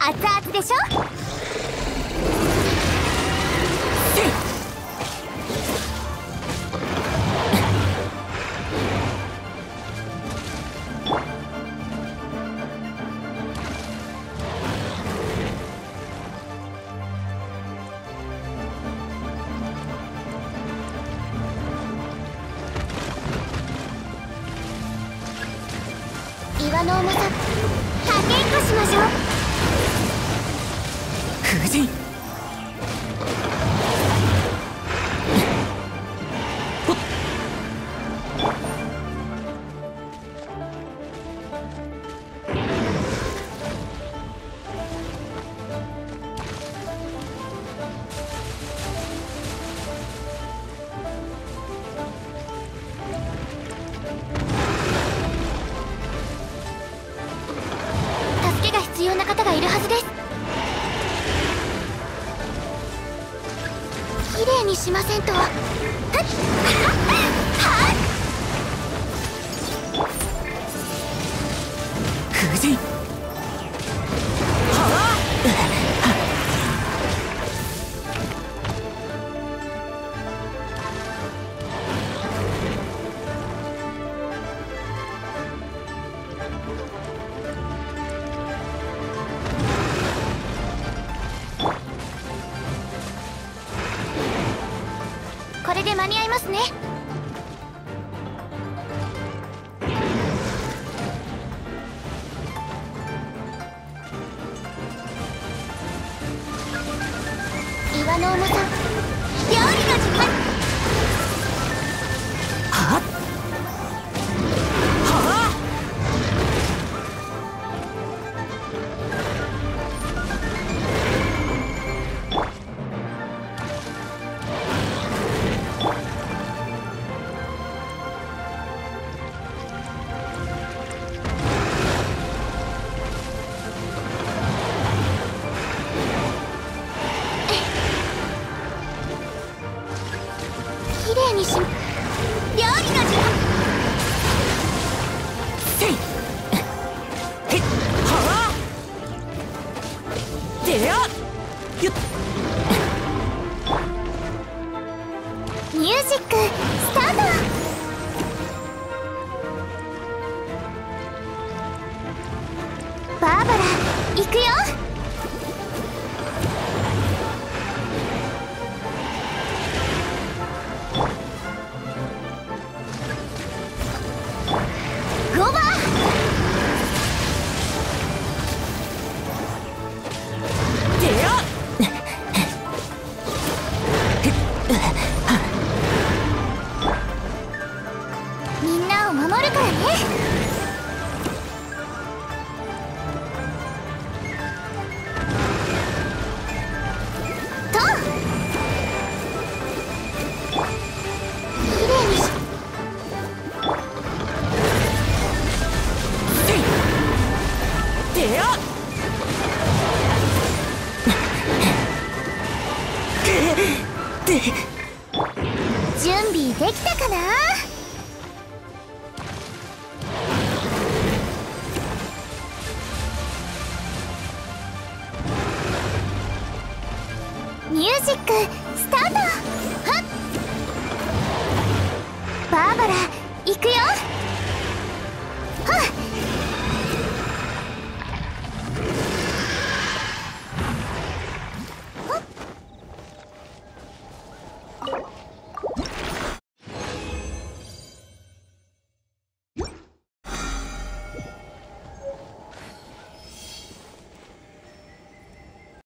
熱々でしょ？岩の重さ加減化しましょう。風神。助けが必要な方がいるはずです。にしませんとれで間に合いますね。岩の重さ料理の時間はバーバラ行くよ。るからね。準備できたかなクスタート。はっ。バーバラ行くよ。